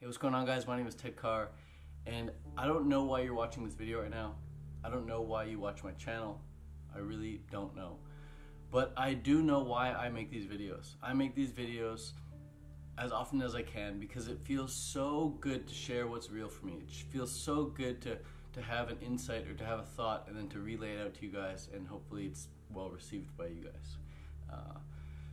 Hey, what's going on guys? My name is Ted Carr and I don't know why you're watching this video right now. I don't know why you watch my channel. I really don't know. But I do know why I make these videos. I make these videos as often as I can because it feels so good to share what's real for me. It feels so good to, to have an insight or to have a thought and then to relay it out to you guys and hopefully it's well received by you guys. Uh,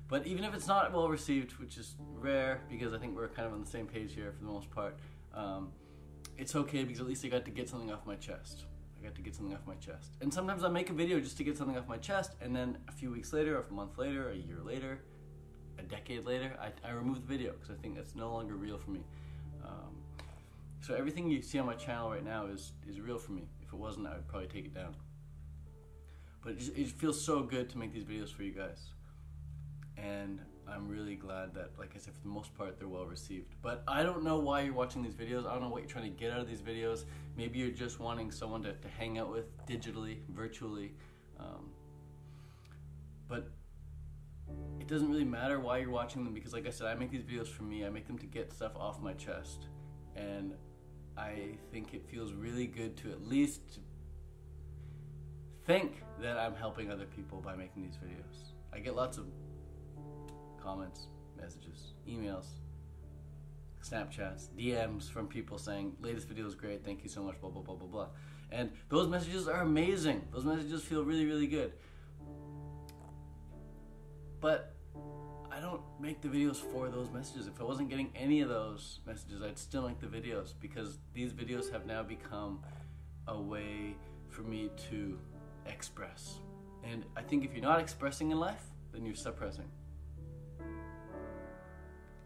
but even if it's not well received, which is rare because I think we're kind of on the same page here for the most part, um, it's okay because at least I got to get something off my chest. I got to get something off my chest. And sometimes I make a video just to get something off my chest, and then a few weeks later, a month later, a year later, a decade later, I, I remove the video because I think that's no longer real for me. Um, so everything you see on my channel right now is, is real for me. If it wasn't, I would probably take it down. But it, just, it feels so good to make these videos for you guys and I'm really glad that, like I said, for the most part, they're well received. But I don't know why you're watching these videos. I don't know what you're trying to get out of these videos. Maybe you're just wanting someone to, to hang out with digitally, virtually. Um, but it doesn't really matter why you're watching them because, like I said, I make these videos for me. I make them to get stuff off my chest. And I think it feels really good to at least think that I'm helping other people by making these videos. I get lots of comments, messages, emails, Snapchats, DMs from people saying, latest video is great, thank you so much, blah, blah, blah, blah, blah. And those messages are amazing. Those messages feel really, really good. But I don't make the videos for those messages. If I wasn't getting any of those messages, I'd still make the videos because these videos have now become a way for me to express. And I think if you're not expressing in life, then you're suppressing.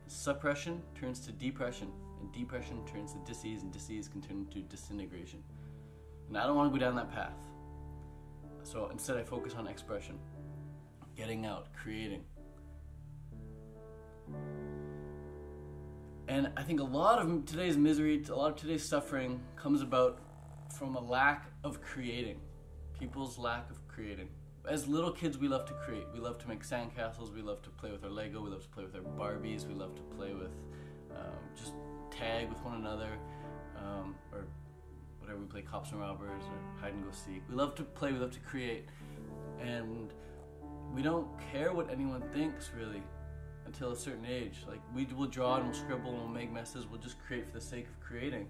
Suppression turns to depression, and depression turns to disease, and disease can turn to disintegration. And I don't want to go down that path. So instead, I focus on expression, getting out, creating. And I think a lot of today's misery, a lot of today's suffering comes about from a lack of creating. People's lack of creating as little kids, we love to create. We love to make sandcastles. We love to play with our Lego. We love to play with our Barbies. We love to play with um, just tag with one another, um, or whatever. We play cops and robbers or hide and go seek. We love to play. We love to create, and we don't care what anyone thinks really until a certain age. Like we will draw and we'll scribble and we'll make messes. We'll just create for the sake of creating.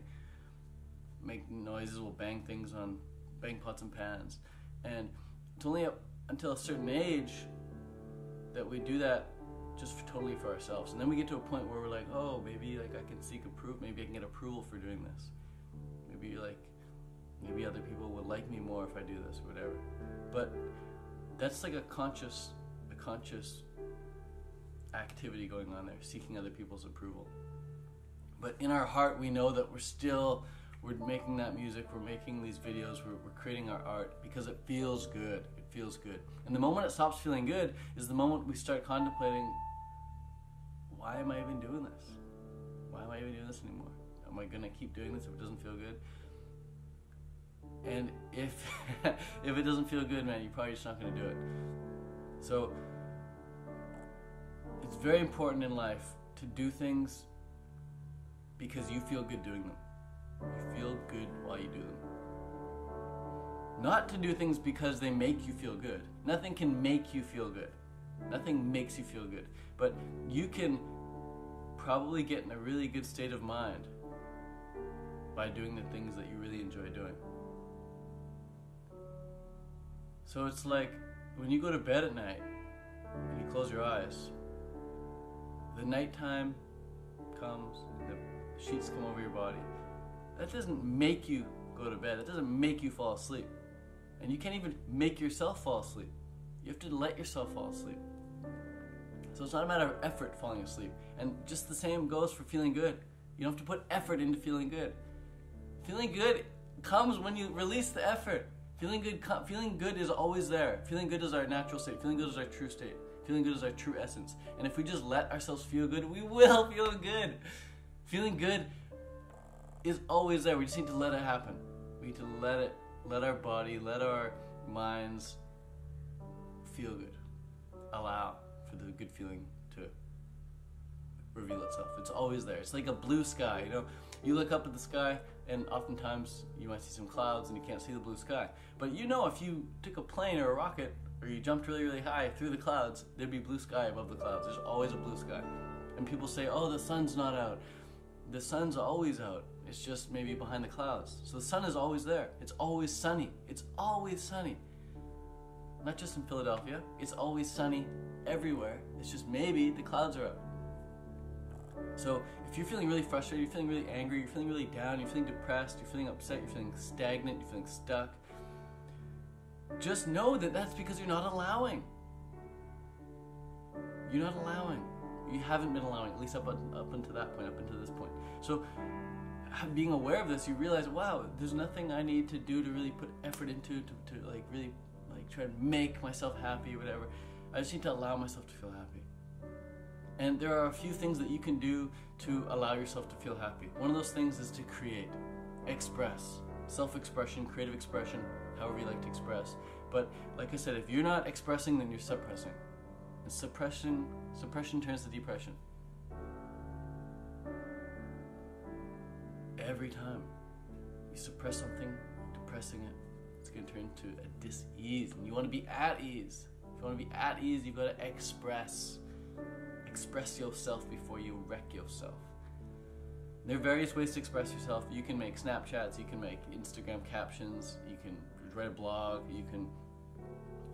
Make noises. We'll bang things on bang pots and pans, and it's only up until a certain age that we do that just for, totally for ourselves. And then we get to a point where we're like, oh, maybe like I can seek approval. Maybe I can get approval for doing this. Maybe like, maybe other people would like me more if I do this, whatever. But that's like a conscious, a conscious activity going on there, seeking other people's approval. But in our heart, we know that we're still we're making that music, we're making these videos, we're, we're creating our art because it feels good. Feels good. And the moment it stops feeling good is the moment we start contemplating why am I even doing this? Why am I even doing this anymore? Am I gonna keep doing this if it doesn't feel good? And if if it doesn't feel good, man, you're probably just not gonna do it. So it's very important in life to do things because you feel good doing them. You feel good while you do them. Not to do things because they make you feel good. Nothing can make you feel good. Nothing makes you feel good. But you can probably get in a really good state of mind by doing the things that you really enjoy doing. So it's like when you go to bed at night and you close your eyes, the nighttime comes, the sheets come over your body that doesn't make you go to bed. That doesn't make you fall asleep. And you can't even make yourself fall asleep. You have to let yourself fall asleep. So it's not a matter of effort falling asleep. And just the same goes for feeling good. You don't have to put effort into feeling good. Feeling good comes when you release the effort. Feeling good, feeling good is always there. Feeling good is our natural state. Feeling good is our true state. Feeling good is our true essence. And if we just let ourselves feel good, we will feel good. Feeling good is always there. We just need to let it happen. We need to let it, let our body, let our minds feel good. Allow for the good feeling to reveal itself. It's always there. It's like a blue sky, you know. You look up at the sky, and oftentimes you might see some clouds and you can't see the blue sky. But you know, if you took a plane or a rocket, or you jumped really, really high through the clouds, there'd be blue sky above the clouds. There's always a blue sky. And people say, oh, the sun's not out. The sun's always out. It's just maybe behind the clouds. So the sun is always there. It's always sunny. It's always sunny. Not just in Philadelphia. It's always sunny everywhere. It's just maybe the clouds are out. So if you're feeling really frustrated, you're feeling really angry, you're feeling really down, you're feeling depressed, you're feeling upset, you're feeling stagnant, you're feeling stuck, just know that that's because you're not allowing. You're not allowing. You haven't been allowing, at least up, up until that point, up until this point. So being aware of this, you realize, wow, there's nothing I need to do to really put effort into to, to like really like try to make myself happy whatever. I just need to allow myself to feel happy. And there are a few things that you can do to allow yourself to feel happy. One of those things is to create, express, self expression, creative expression, however you like to express. But like I said, if you're not expressing, then you're suppressing. And suppression, suppression turns to depression. Every time you suppress something, depressing it, it's going to turn to a dis-ease. And you want to be at ease. If you want to be at ease, you've got to express express yourself before you wreck yourself. There are various ways to express yourself. You can make Snapchats, you can make Instagram captions, you can write a blog, you can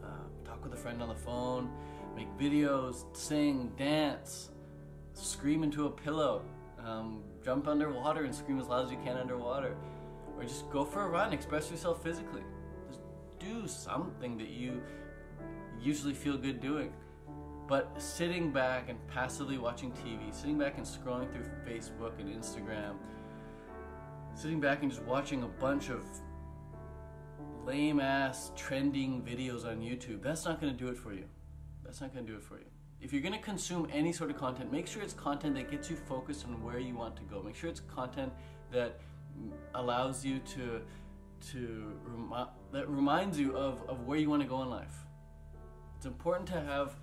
uh, talk with a friend on the phone, make videos, sing, dance, scream into a pillow, um, jump underwater and scream as loud as you can underwater, or just go for a run, express yourself physically. Just do something that you usually feel good doing. But sitting back and passively watching TV, sitting back and scrolling through Facebook and Instagram, sitting back and just watching a bunch of lame ass trending videos on YouTube, that's not going to do it for you. That's not going to do it for you. If you're going to consume any sort of content, make sure it's content that gets you focused on where you want to go. Make sure it's content that allows you to to remi- that reminds you of, of where you want to go in life. It's important to have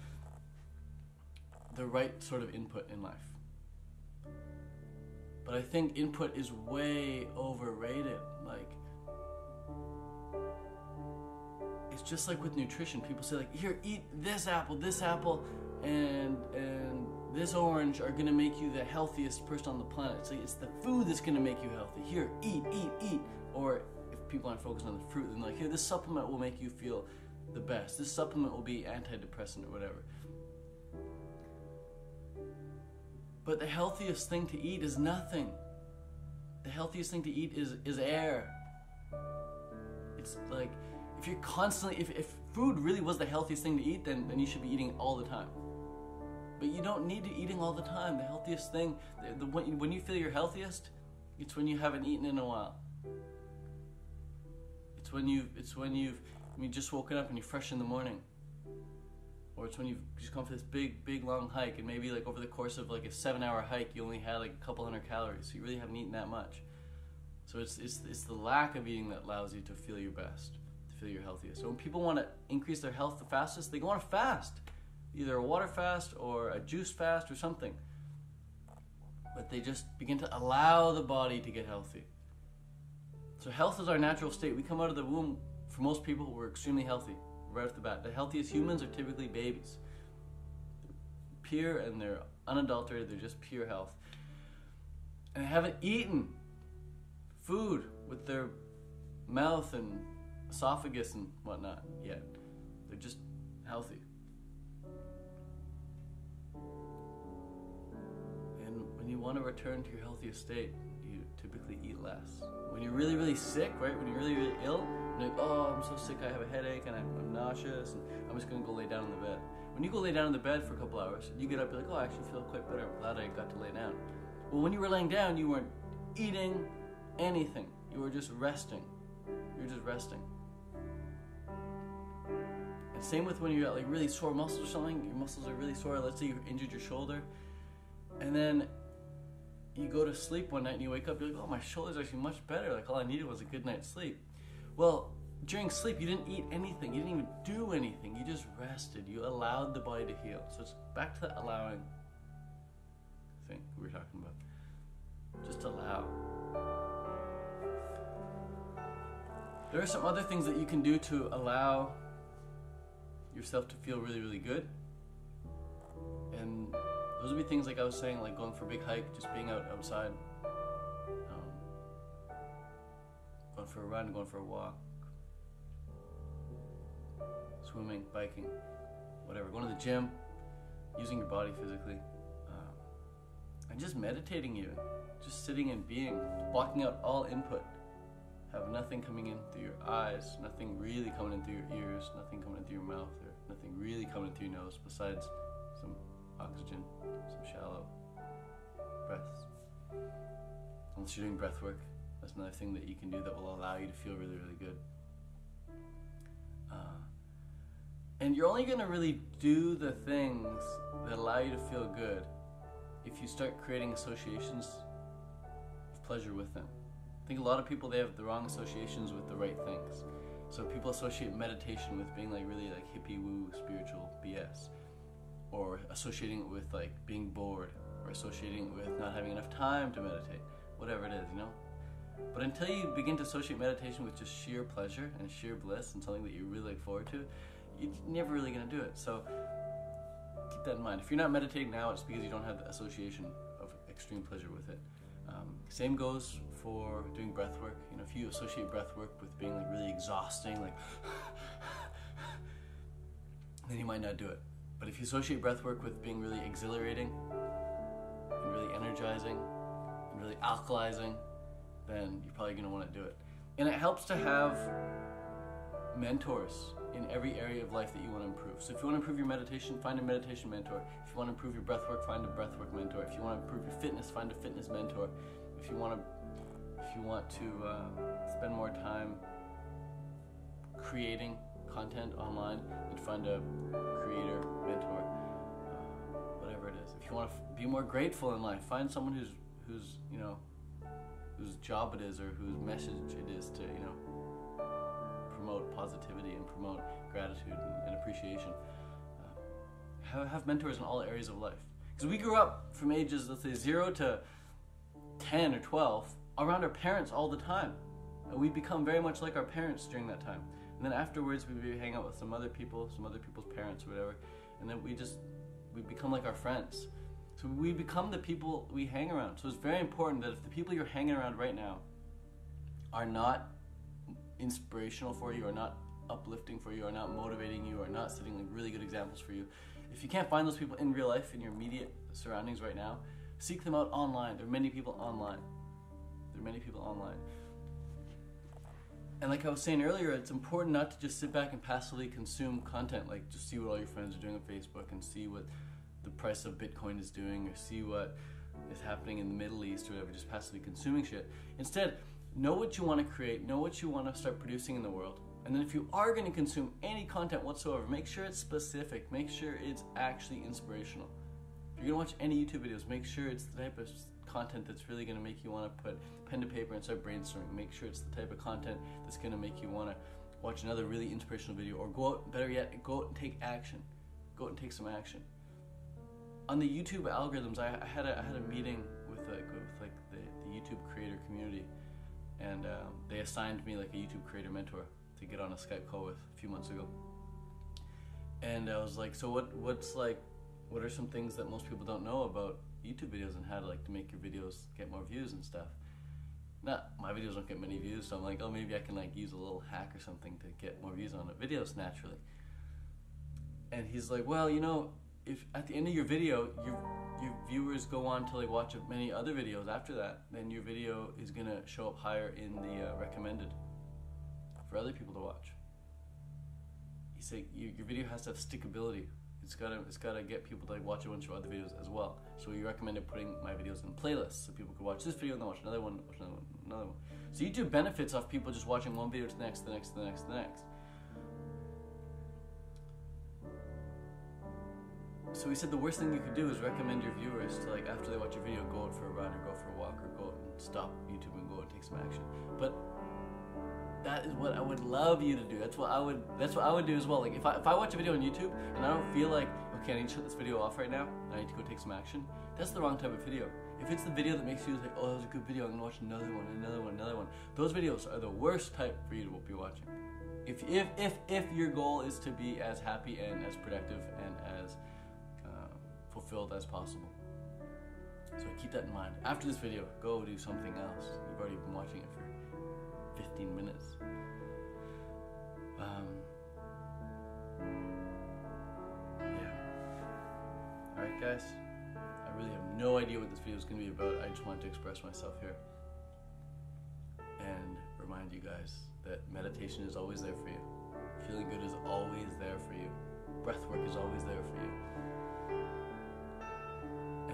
the right sort of input in life. But I think input is way overrated. Like, it's just like with nutrition. People say like, here, eat this apple, this apple, and and this orange are gonna make you the healthiest person on the planet. So it's the food that's gonna make you healthy. Here, eat, eat, eat. Or if people aren't focused on the fruit, then like, here, this supplement will make you feel the best. This supplement will be antidepressant or whatever. But the healthiest thing to eat is nothing. The healthiest thing to eat is, is air. It's like if you're constantly if, if food really was the healthiest thing to eat, then, then you should be eating all the time. But you don't need to eating all the time. The healthiest thing, the, the, when, when you feel your healthiest, it's when you haven't eaten in a while. It's when you've it's when you've I mean just woken up and you're fresh in the morning or it's when you've just gone for this big, big long hike, and maybe like over the course of like a seven-hour hike, you only had like a couple hundred calories, so you really haven't eaten that much. So it's it's it's the lack of eating that allows you to feel your best, to feel your healthiest. So when people want to increase their health the fastest, they on a fast, either a water fast or a juice fast or something. But they just begin to allow the body to get healthy. So health is our natural state. We come out of the womb. For most people, we're extremely healthy right off the bat. The healthiest humans are typically babies. They're pure and they're unadulterated, they're just pure health. And they haven't eaten food with their mouth and esophagus and whatnot yet. They're just healthy. Want to return to your healthiest state, you typically eat less. When you're really, really sick, right? When you're really, really ill, you're like, oh, I'm so sick, I have a headache, and I'm, I'm nauseous, and I'm just gonna go lay down in the bed. When you go lay down in the bed for a couple hours, you get up, you're like, oh, I actually feel quite better. I'm glad I got to lay down. Well, when you were laying down, you weren't eating anything. You were just resting. You were just resting. And same with when you got like really sore muscles or something. Your muscles are really sore. Let's say you injured your shoulder, and then you go to sleep one night and you wake up, you're like, oh, my shoulder's actually much better. Like all I needed was a good night's sleep. Well, during sleep, you didn't eat anything. You didn't even do anything. You just rested. You allowed the body to heal. So it's back to that allowing thing we were talking about. Just allow. There are some other things that you can do to allow yourself to feel really, really good. And those would be things like I was saying, like going for a big hike, just being out outside, um, going for a run, going for a walk, swimming, biking, whatever, going to the gym, using your body physically, um, and just meditating even, just sitting and being, blocking out all input. Have nothing coming in through your eyes, nothing really coming in through your ears, nothing coming in through your mouth, or nothing really coming in through your nose besides some oxygen, some shallow breaths. Unless you're doing breath work, that's another thing that you can do that will allow you to feel really, really good. Uh, and you're only going to really do the things that allow you to feel good if you start creating associations of pleasure with them. I think a lot of people they have the wrong associations with the right things. So people associate meditation with being like really like hippie woo spiritual BS, or associating it with like being bored, or associating it with not having enough time to meditate, whatever it is, you know. But until you begin to associate meditation with just sheer pleasure and sheer bliss and something that you really look forward to, you're never really gonna do it. So keep that in mind. If you're not meditating now, it's because you don't have the association of extreme pleasure with it. Um, same goes for doing breath work. You know, if you associate breath work with being like really exhausting, like then you might not do it. But if you associate breath work with being really exhilarating and really energizing and really alkalizing, then you're probably going to want to do it. And it helps to have mentors in every area of life that you want to improve. So if you want to improve your meditation, find a meditation mentor. If you want to improve your breath work, find a breath work mentor. If you want to improve your fitness, find a fitness mentor. If you want to if you want to uh, spend more time creating content online, then find a creator mentor. Uh, whatever it is. If you want to f- be more grateful in life, find someone who's who's you know whose job it is or whose message it is to you know promote positivity and promote gratitude and, and appreciation. Uh, have, have mentors in all areas of life. Because we grew up from ages, let's say, 0 to 10 or 12 around our parents all the time. And we become very much like our parents during that time. And then afterwards, we would hang out with some other people, some other people's parents or whatever. And then we just, we become like our friends. So we become the people we hang around. So it's very important that if the people you're hanging around right now are not inspirational for you, are not uplifting for you, are not motivating you, are not setting like really good examples for you, if you can't find those people in real life in your immediate surroundings right now, seek them out online. There are many people online. There are many people online. And like I was saying earlier, it's important not to just sit back and passively consume content, like just see what all your friends are doing on Facebook and see what the price of Bitcoin is doing or see what is happening in the Middle East or whatever, just passively consuming shit. Instead, know what you want to create, know what you want to start producing in the world. And then if you are going to consume any content whatsoever, make sure it's specific, make sure it's actually inspirational. If you're going to watch any YouTube videos, make sure it's the type of content that's really going to make you want to put pen to paper and start brainstorming. Make sure it's the type of content that's going to make you want to watch another really inspirational video or go out, better yet, go out and take action. Go out and take some action. On the YouTube algorithms, I, I had a, I had a meeting with with like the, the YouTube creator community, and um, they assigned me like a YouTube creator mentor to get on a Skype call with a few months ago. And I was like, so what? What's like? What are some things that most people don't know about YouTube videos and how to like to make your videos get more views and stuff? Not my videos don't get many views, so I'm like, oh, maybe I can like use a little hack or something to get more views on the videos naturally. And he's like, well, you know, if at the end of your video your your viewers go on to like watch many other videos after that, then your video is gonna show up higher in the uh, recommended for other people to watch. He said your, your video has to have stickability. It's gotta it's gotta get people to like watch a bunch of other videos as well. So we recommended putting my videos in playlists so people could watch this video and then watch another one, watch another one, another one. So YouTube benefits off people just watching one video to the next, the next, the next, the next. So we said the worst thing you could do is recommend your viewers to like after they watch your video go out for a run or go for a walk or go out and stop YouTube and go out and take some action. But that is what I would love you to do. That's what I would. That's what I would do as well. Like if I if I watch a video on YouTube and I don't feel like okay, I need to shut this video off right now, I need to go take some action, that's the wrong type of video. If it's the video that makes you like, oh, that was a good video, I'm gonna watch another one, another one, another one. Those videos are the worst type for you to be watching. If if if if your goal is to be as happy and as productive and as uh, fulfilled as possible. So keep that in mind. After this video, go do something else. You've already been watching it for 15 minutes. Um, yeah. Alright, guys. I really have no idea what this video is going to be about. I just wanted to express myself here. And remind you guys that meditation is always there for you. Feeling good is always there for you. Breath work is always there for you.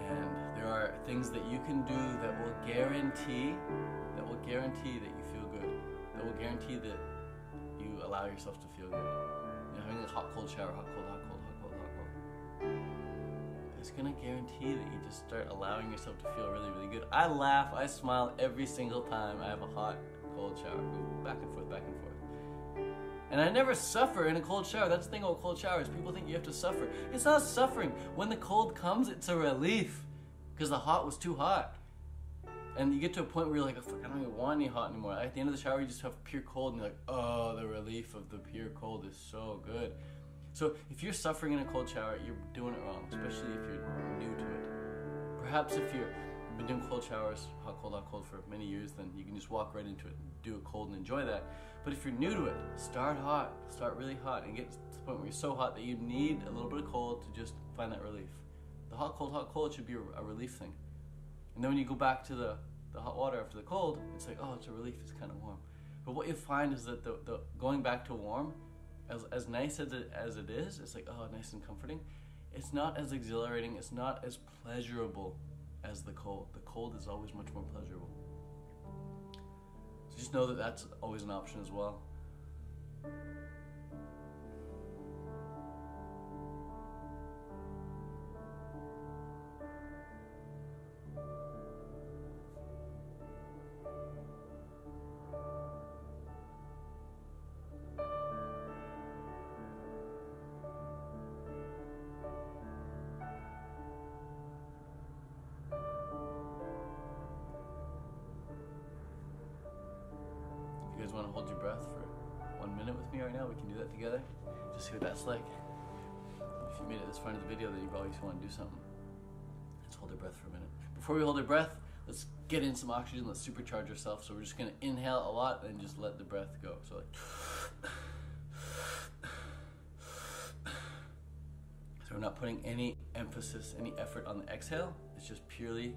And there are things that you can do that will guarantee that will guarantee that you feel guarantee that you allow yourself to feel good. You know, having a hot cold shower, hot cold, hot cold, hot cold, hot cold. It's gonna guarantee that you just start allowing yourself to feel really, really good. I laugh, I smile every single time I have a hot, cold shower. Go back and forth, back and forth. And I never suffer in a cold shower. That's the thing about cold showers. People think you have to suffer. It's not suffering. When the cold comes, it's a relief. Because the hot was too hot. And you get to a point where you're like, oh, fuck, I don't even want any hot anymore. At the end of the shower, you just have pure cold, and you're like, oh, the relief of the pure cold is so good. So if you're suffering in a cold shower, you're doing it wrong, especially if you're new to it. Perhaps if you've been doing cold showers, hot, cold, hot, cold for many years, then you can just walk right into it and do it cold and enjoy that. But if you're new to it, start hot, start really hot, and get to the point where you're so hot that you need a little bit of cold to just find that relief. The hot, cold, hot, cold should be a relief thing. And then when you go back to the, the hot water after the cold, it's like, oh, it's a relief, it's kind of warm. But what you find is that the, the going back to warm, as, as nice as it, as it is, it's like, oh, nice and comforting. It's not as exhilarating, it's not as pleasurable as the cold. The cold is always much more pleasurable. So just know that that's always an option as well. One with me right now, we can do that together. Just see what that's like. If you made it this far into the video, then you probably want to do something. Let's hold our breath for a minute. Before we hold our breath, let's get in some oxygen. Let's supercharge ourselves. So we're just gonna inhale a lot and just let the breath go. So like. So we're not putting any emphasis, any effort on the exhale. It's just purely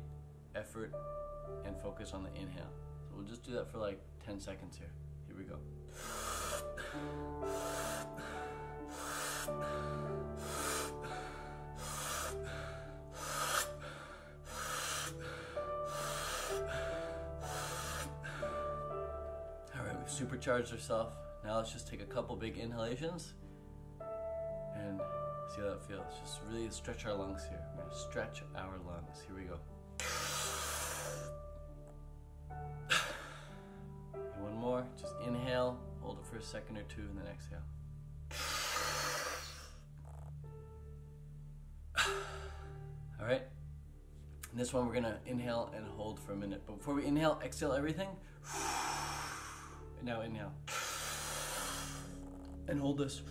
effort and focus on the inhale. So we'll just do that for like 10 seconds here. Here we go. All right, we've supercharged ourselves. Now let's just take a couple big inhalations and see how that feels. Just really stretch our lungs here. We're gonna stretch our lungs. Here we go. Second or two, and then exhale. All right. And this one we're gonna inhale and hold for a minute. But before we inhale, exhale everything. And now inhale. And hold this.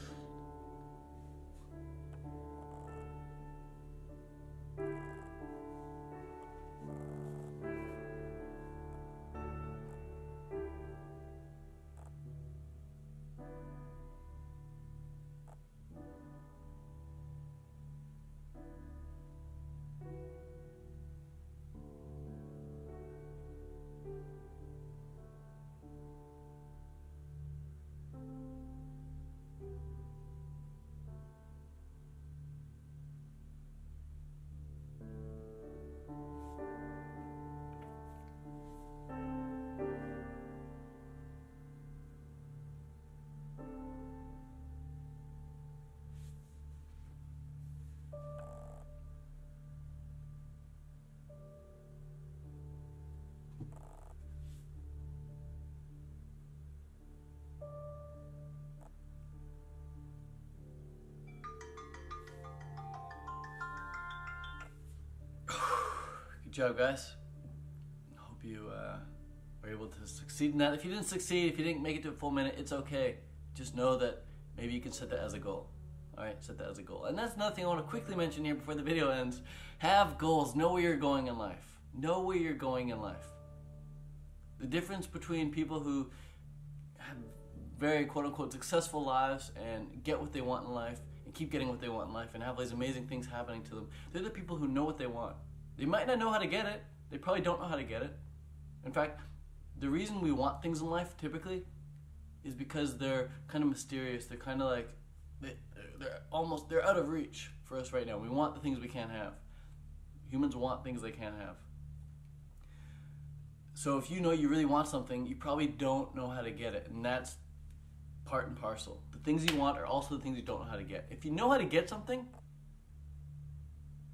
Good job, guys. Hope you uh, were able to succeed in that. If you didn't succeed, if you didn't make it to a full minute, it's okay. Just know that maybe you can set that as a goal. All right, set that as a goal. And that's another thing I want to quickly mention here before the video ends. Have goals. Know where you're going in life. Know where you're going in life. The difference between people who have very quote unquote successful lives and get what they want in life and keep getting what they want in life and have these amazing things happening to them, they're the people who know what they want. They might not know how to get it, they probably don't know how to get it. In fact, the reason we want things in life typically is because they're kind of mysterious. They're kind of like they're almost they're out of reach for us right now. We want the things we can't have. Humans want things they can't have. So if you know you really want something, you probably don't know how to get it, and that's part and parcel. The things you want are also the things you don't know how to get. If you know how to get something,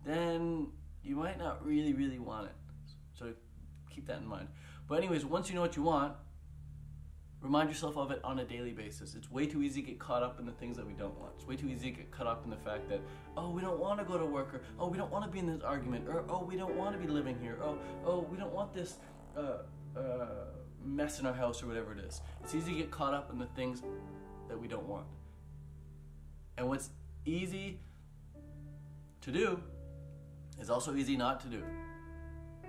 then you might not really, really want it. So keep that in mind. But anyways, once you know what you want, remind yourself of it on a daily basis. It's way too easy to get caught up in the things that we don't want. It's way too easy to get caught up in the fact that, oh, we don't want to go to work, or oh, we don't want to be in this argument, or oh, we don't want to be living here, oh, oh, we don't want this uh, uh, mess in our house, or whatever it is. It's easy to get caught up in the things that we don't want. And what's easy to do is also easy not to do.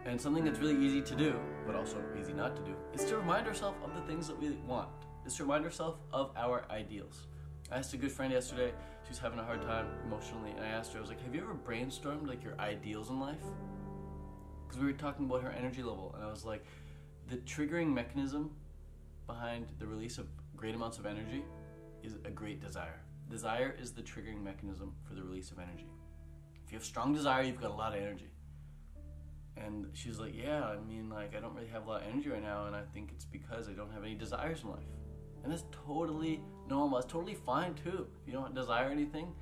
And something that's really easy to do, but also easy not to do, is to remind ourselves of the things that we want. Is to remind ourselves of our ideals. I asked a good friend yesterday, she was having a hard time emotionally, and I asked her, I was like, have you ever brainstormed like your ideals in life? Because we were talking about her energy level, and I was like, the triggering mechanism behind the release of great amounts of energy is a great desire. Desire is the triggering mechanism for the release of energy. If you have strong desire, you've got a lot of energy. And she's like, Yeah, I mean, like, I don't really have a lot of energy right now, and I think it's because I don't have any desires in life. And that's totally normal. It's totally fine, too. If you don't desire anything,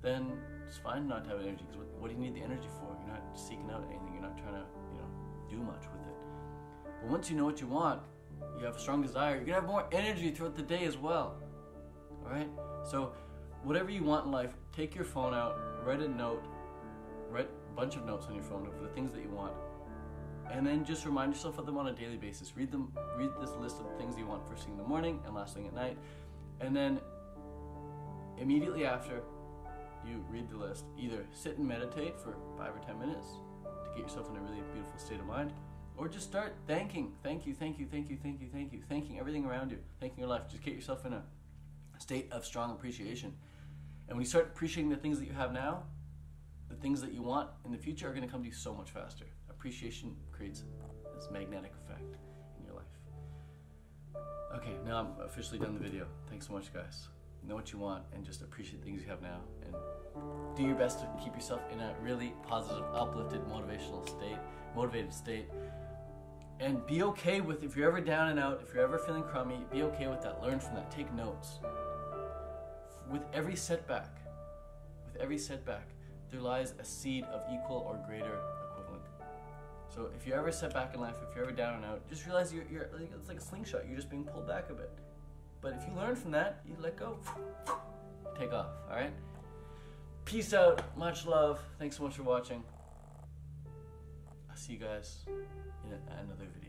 then it's fine not to have energy, because what, do you need the energy for? You're not seeking out anything, you're not trying to, you know, do much with it. But once you know what you want, you have a strong desire, you're gonna have more energy throughout the day as well. Alright? So, whatever you want in life, take your phone out, write a note, write a bunch of notes on your phone of the things that you want. And then just remind yourself of them on a daily basis. Read them, read this list of things you want first thing in the morning and last thing at night. And then immediately after you read the list, either sit and meditate for five or ten minutes to get yourself in a really beautiful state of mind, or just start thanking. Thank you, thank you, thank you, thank you, thank you, thanking everything around you, thanking your life. Just get yourself in a state of strong appreciation. And when you start appreciating the things that you have now, the things that you want in the future are going to come to you so much faster. Appreciation creates this magnetic effect in your life. Okay, now I'm officially done the video. Thanks so much, guys. Know what you want and just appreciate the things you have now and do your best to keep yourself in a really positive, uplifted, motivational state, motivated state. And be okay with if you're ever down and out, if you're ever feeling crummy, be okay with that. Learn from that. Take notes. With every setback, with every setback, there lies a seed of equal or greater equivalent. So if you ever set back in life, if you're ever down and out, just realize you're, you're it's like a slingshot. You're just being pulled back a bit. But if you learn from that, you let go, take off. All right. Peace out. Much love. Thanks so much for watching. I'll see you guys in another video.